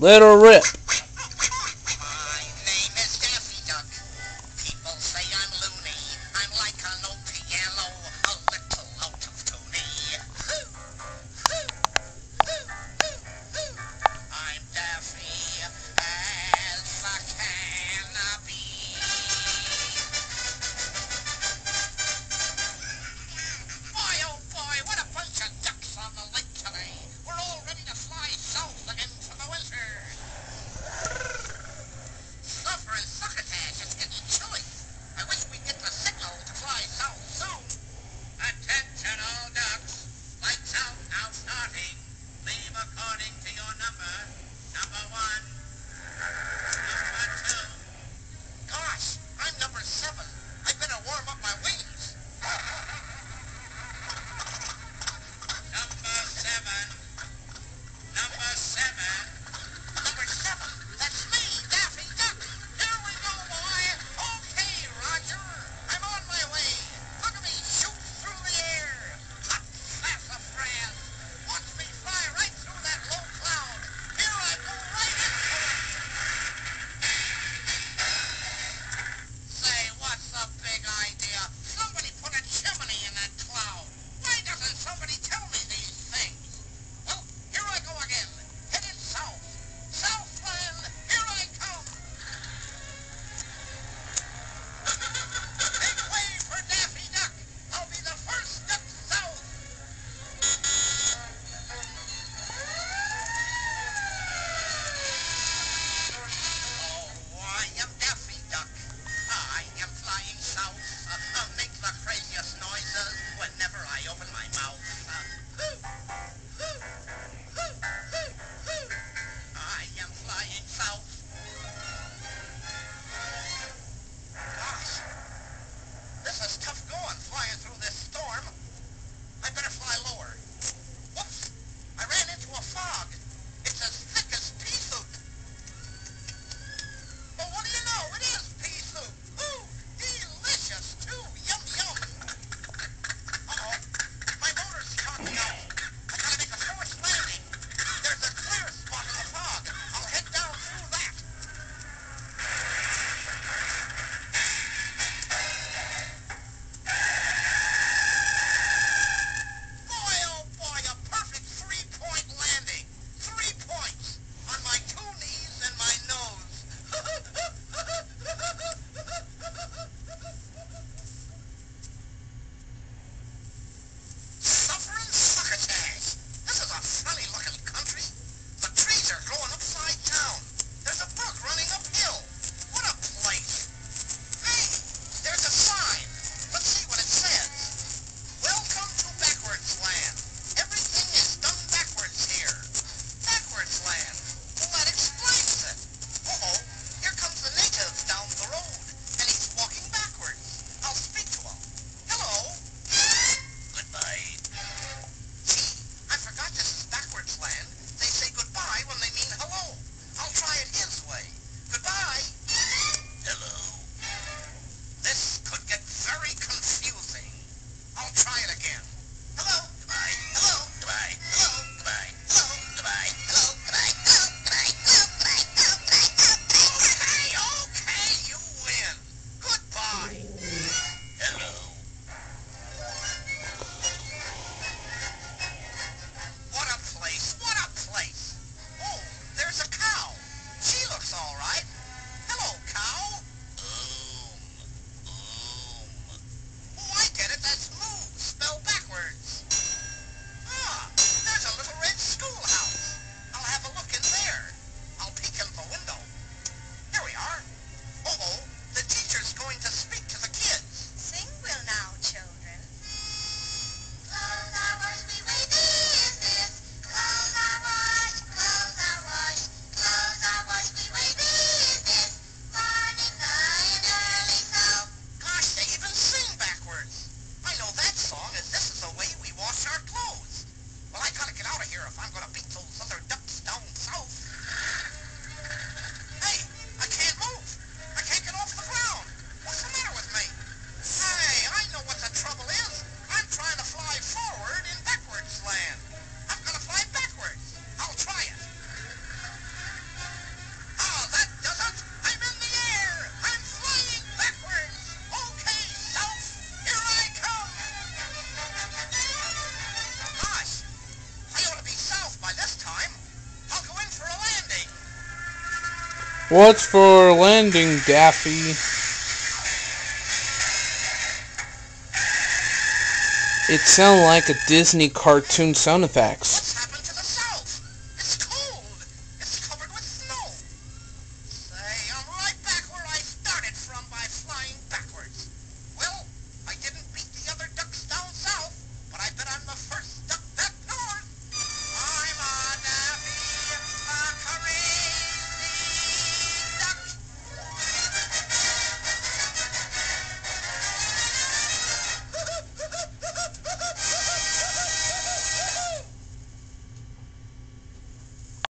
Her rip. What's for landing, Daffy? It sounded like a Disney cartoon sound effects.